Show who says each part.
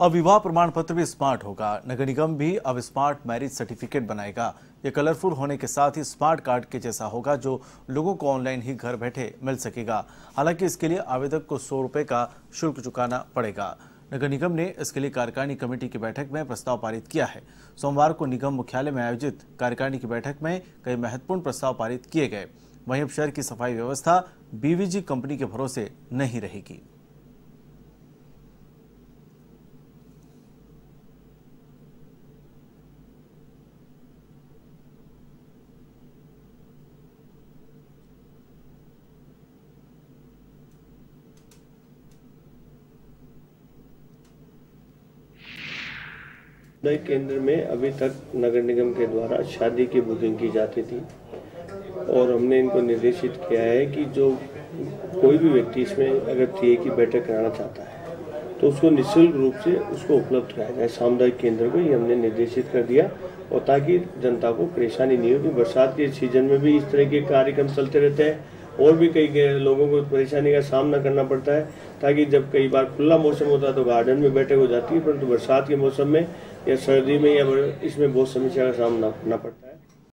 Speaker 1: अब विवाह प्रमाण पत्र भी स्मार्ट होगा। नगर निगम भी अब स्मार्ट मैरिज सर्टिफिकेट बनाएगा। ये कलरफुल होने के साथ ही स्मार्ट कार्ड के जैसा होगा, जो लोगों को ऑनलाइन ही घर बैठे मिल सकेगा। हालाँकि इसके लिए आवेदक को सौ रुपए का शुल्क चुकाना पड़ेगा। नगर निगम ने इसके लिए कार्यकारिणी कमेटी की बैठक में प्रस्ताव पारित किया है। सोमवार को निगम मुख्यालय में आयोजित कार्यकारिणी की बैठक में कई महत्वपूर्ण प्रस्ताव पारित किए गए। वहीं अब शहर की सफ़ाई व्यवस्था बीवीजी कंपनी के भरोसे नहीं रहेगी।
Speaker 2: नए केंद्र में अभी तक नगर निगम के द्वारा शादी की बुकिंग की जाती थी। और हमने इनको निर्देशित किया है कि जो कोई भी व्यक्ति इसमें अगर टीए की बैठक कराना चाहता है तो उसको निःशुल्क रूप से उसको उपलब्ध कराया जाए। सामुदायिक केंद्र को ये हमने निर्देशित कर दिया और ताकि जनता को परेशानी नहीं होगी। बरसात के सीज़न में भी इस तरह के कार्यक्रम चलते रहते हैं। और भी कई लोगों को परेशानी का सामना करना पड़ता है, ताकि जब कई बार खुला मौसम होता है तो गार्डन में बैठे हो जाती है, परंतु बरसात के मौसम में या सर्दी में या इसमें बहुत समस्या का सामना करना पड़ता है।